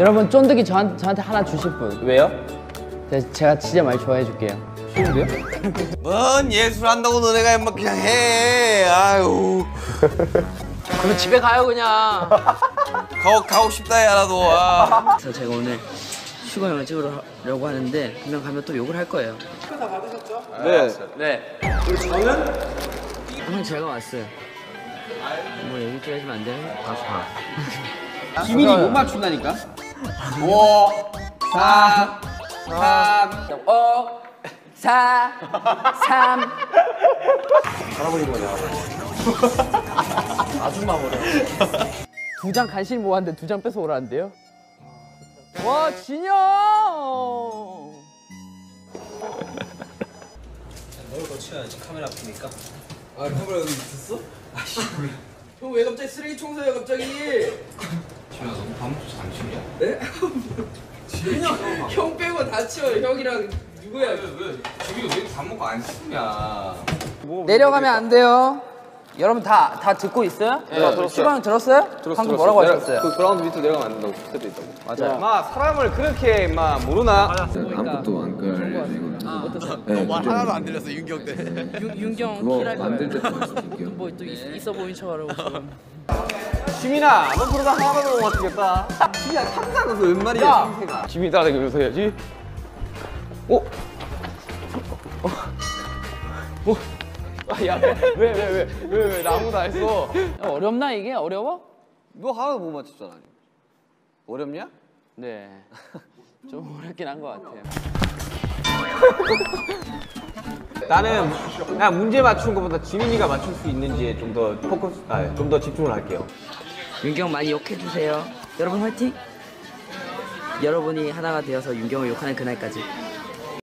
여러분 쫀득이 저한, 저한테 하나 주실 분. 왜요? 제- 제가 진짜 많이 좋아해 줄게요. 쉬운데요? 뭔 예술 한다고 너네가 막 그냥 해. 아유. 그럼 집에 가요 그냥. 가고 가고 싶다 야 나도. 아. 그래서 제가 오늘 휴가 영화 찍으려고 하는데 분명 가면 또 욕을 할 거예요. 네. 네. 형 제가 왔어요. 뭐 얘기 좀 해주면 안 돼요? 아, 지민이 못 맞춘다니까? 5, 4, 3, 5, 4, 3. 아줌마 버려. 두장 간신히 모았는데 두 장 뺏어 오라는데요? 와 진영! 형왜 갑자기 쓰레기 청소해 갑자기? 지민아 너무 밤부터 잠시이야 네? 형 빼고 다 치워 형이랑 누구야? 내려가면 안 돼요. 여러분 다 다 듣고 있어요? 네, 들었어요. 시방 들었어요? 방금 뭐라고 하셨어요? 그 그라운드 밑으로 내려가면 안 된다고 그때도 있다고 맞아요 마 사람을 그렇게 막 모르나? 아무것도 안 끌려요. 네, 말 하나도 안 들렸어 윤경 때. 윤경 그거 만들. 때 말씀드릴게요. 뭐또 있어 보인 척하라고 지금. 지민아 너 그러다 하나도 못 맞추겠다 지민아 탐사가 그웬 말이야 야 지민이 따라 여기서 해야지 오? 어? 오? 아야왜왜왜 왜 왜 나 아무도 안 했어 어렵나 이게 어려워? 너 하나도 못 맞췄잖아 어렵냐? 네. 좀 어렵긴 한 것 같아요. 나는 그냥 문제 맞추는 것보다 지민이가 맞출 수 있는지에 좀 더 포커스 아좀 더 집중을 할게요 윤경 많이 욕해 주세요. 여러분 화이팅! 여러분이 하나가 되어서 윤경을 욕하는 그날까지